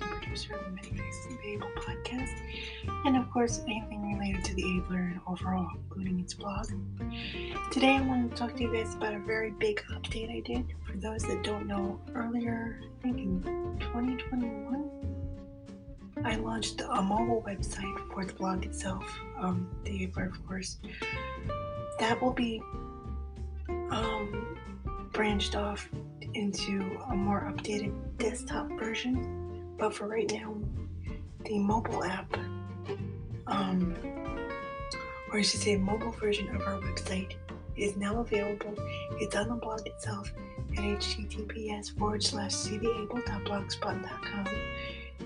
producer of the Many Faces of Able podcast, and of course, anything related to the Abler and overall, including its blog. Today, I want to talk to you guys about a very big update I did. For those that don't know, earlier, I think in 2021, I launched a mobile website for the blog itself, um, the Abler, of course. That will be um, branched off into a more updated desktop version. But for right now, the mobile app, um, or I should say, mobile version of our website is now available. It's on the blog itself at https forward slash seetheabled.blogspot.com.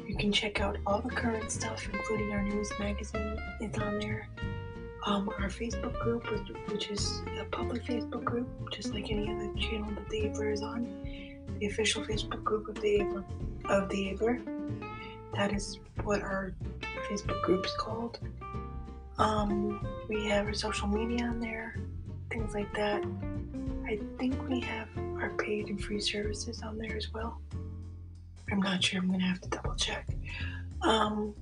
You can check out all the current stuff, including our news magazine. It's on there um, our Facebook group, which, which, is a public Facebook group, just like any other channel that the Abler is on. The official Facebook group of the Abler, of the Abler. That is what our Facebook group is called. Um, we have our social media on there, things like that. I think we have our paid and free services on there as well. I'm not sure. I'm gonna have to double check. Um,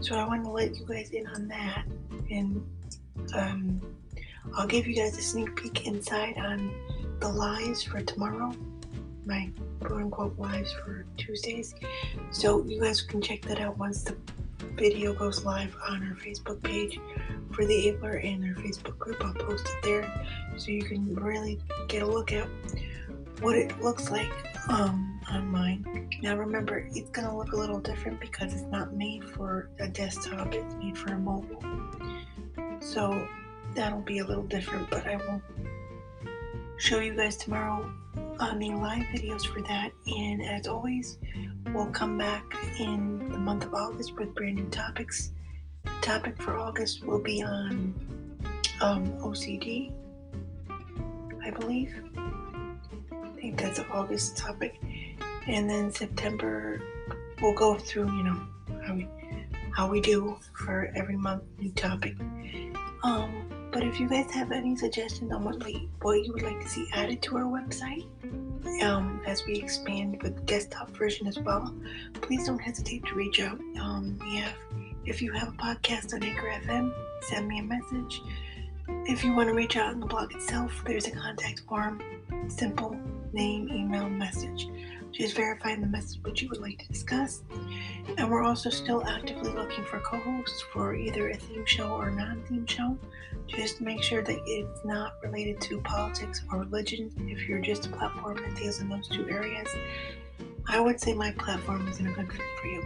so I want to let you guys in on that, and um, I'll give you guys a sneak peek inside on the lives for tomorrow, my quote unquote lives for Tuesdays. So you guys can check that out once the video goes live on our Facebook page for the Abler and our Facebook group. I'll post it there so you can really get a look at what it looks like um, on mine. Now remember, it's going to look a little different because it's not made for a desktop, it's made for a mobile. So that'll be a little different, but I will show you guys tomorrow on the live videos for that. And as always, we'll come back in the month of August with brand new topics. The topic for August will be on um, OCD, I believe I think that's an August topic. And then September, we'll go through, you know, how we how we do for every month new topic. Um, but if you guys have any suggestions on what what you would like to see added to our website, um, as we expand with the desktop version as well, please don't hesitate to reach out. Um, if you have a podcast on Anchor FM, send me a message. If you want to reach out on the blog itself, there's a contact form. Simple name, email, message. Just verifying the message which you would like to discuss. And we're also still actively looking for co hosts for either a theme show or non theme show. Just make sure that it's not related to politics or religion if you're just a platform that deals in those two areas. I would say my platform isn't a good fit for you.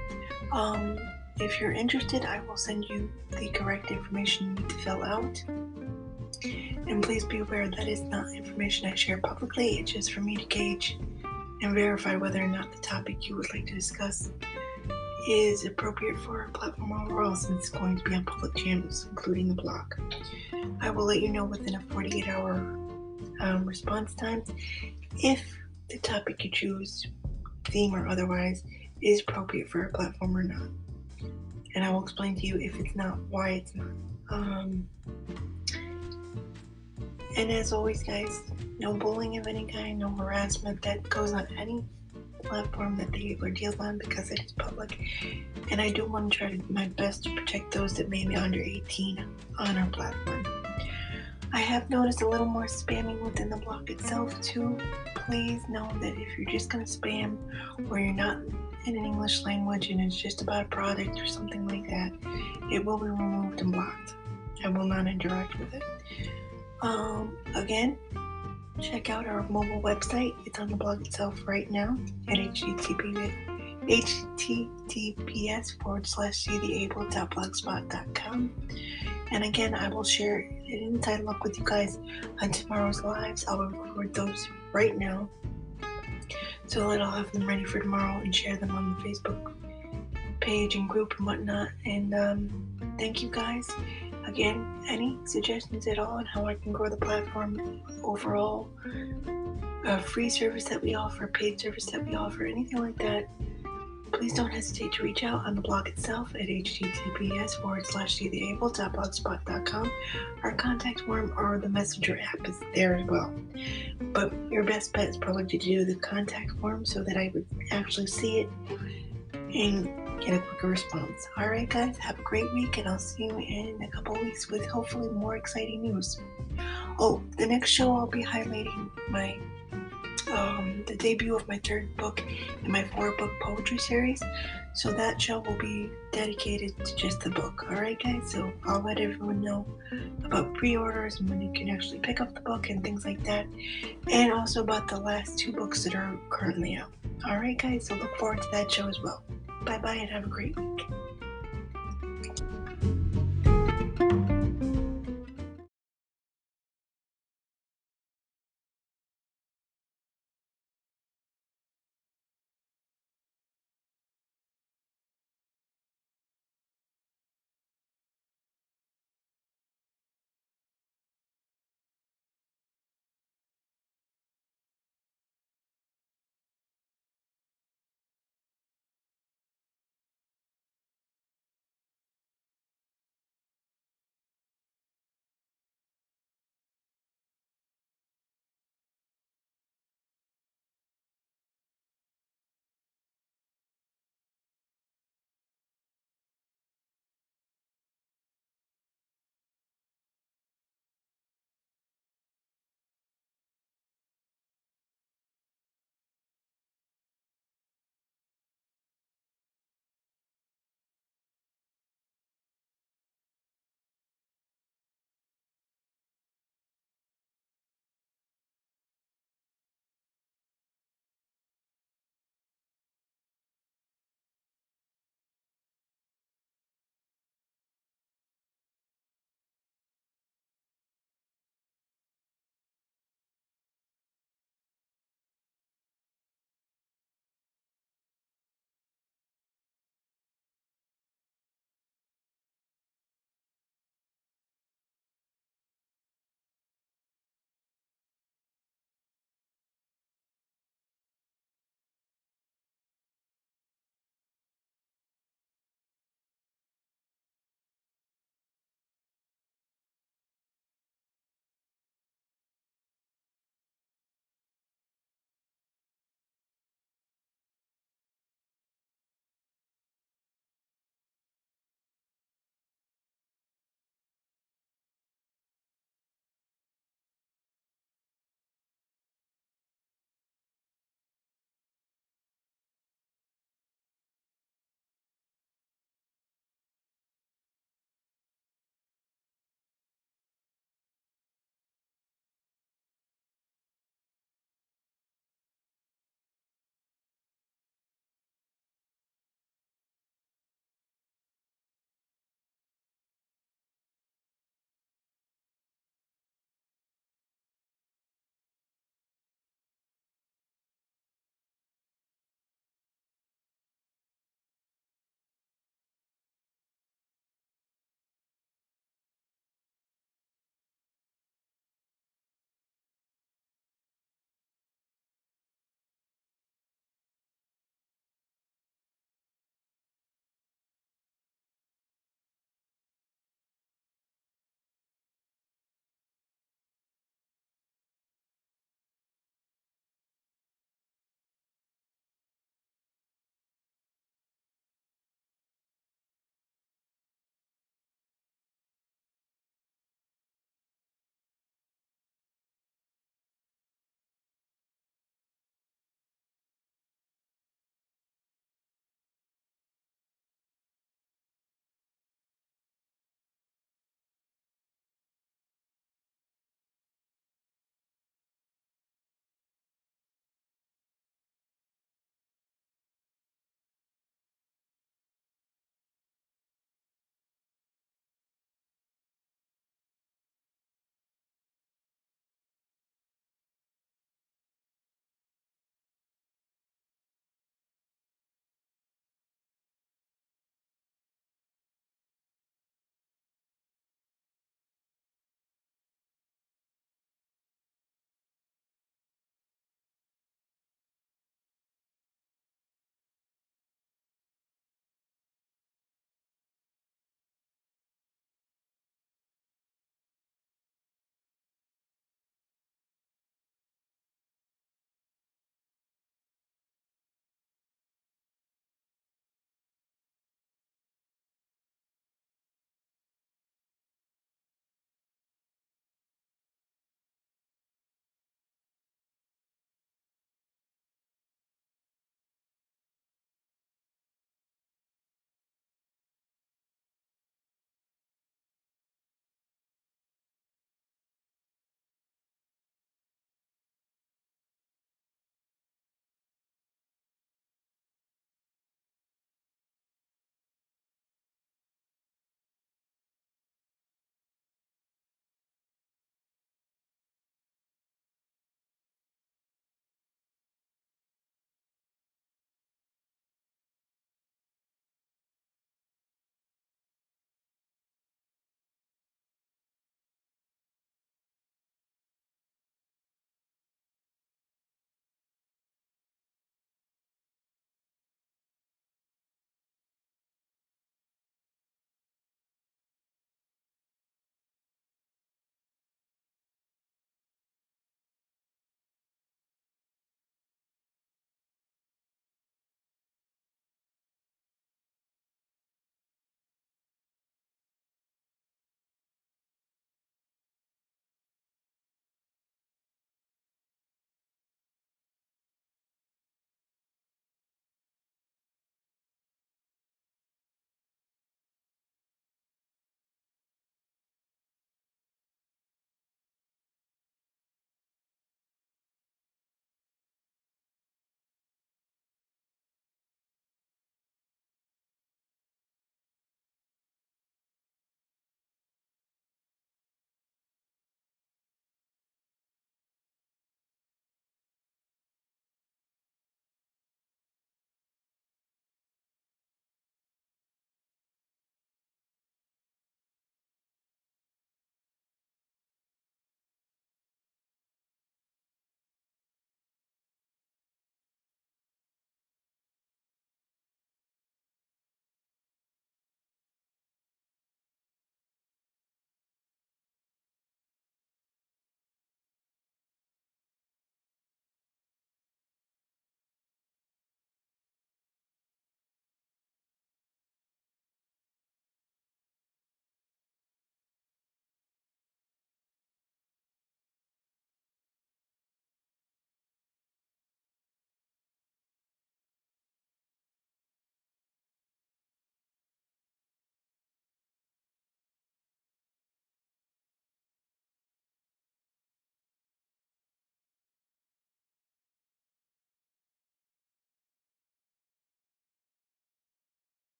Um, if you're interested, I will send you the correct information you need to fill out. And please be aware that is not information I share publicly, it's just for me to gauge and verify whether or not the topic you would like to discuss is appropriate for our platform overall since it's going to be on public channels, including the blog. I will let you know within a 48 hour um, response time if the topic you choose, theme or otherwise, is appropriate for our platform or not. And I will explain to you if it's not, why it's not. Um, and as always, guys, no bullying of any kind, no harassment that goes on any platform that they Abler deals on because it is public. And I do want to try my best to protect those that may be under 18 on our platform. I have noticed a little more spamming within the block itself too. Please know that if you're just going to spam or you're not in an English language and it's just about a product or something like that, it will be removed and blocked. I will not interact with it. Um, again, check out our mobile website. It's on the blog itself right now at http https forward slash seetheabled.blogspot.com. And again, I will share an inside look with you guys on tomorrow's lives. I'll record those right now so that I'll have them ready for tomorrow and share them on the Facebook page and group and whatnot. And um, thank you guys. Again, any suggestions at all on how I can grow the platform overall, a free service that we offer, paid service that we offer, anything like that, please don't hesitate to reach out on the blog itself at https forward slash seetheabled.blogspot.com. Our contact form or the messenger app is there as well. But your best bet is probably to do the contact form so that I would actually see it and get a quicker response. All right, guys, have a great week, and I'll see you in a couple weeks with hopefully more exciting news. Oh, the next show I'll be highlighting my um, the debut of my third book in my four book poetry series. So that show will be dedicated to just the book. All right, guys. So I'll let everyone know about pre-orders and when you can actually pick up the book and things like that, and also about the last two books that are currently out. All right, guys. So look forward to that show as well. Bye bye, and have a great week.